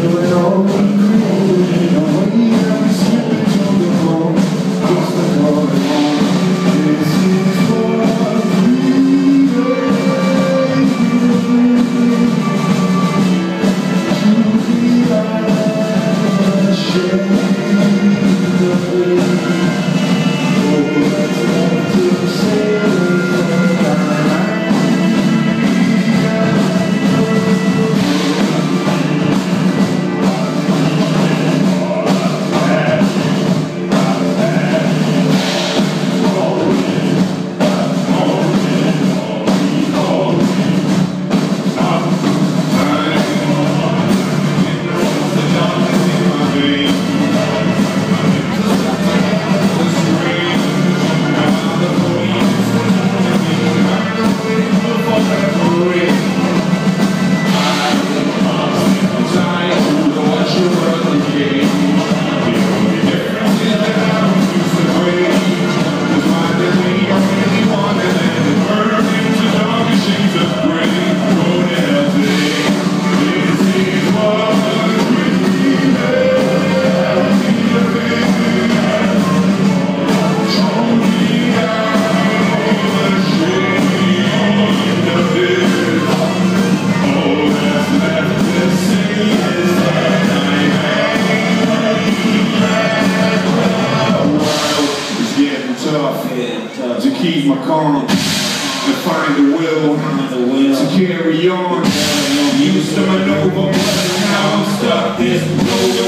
to keep my calm and find the will to carry on. Used to maneuver, but now I'm stuck this road.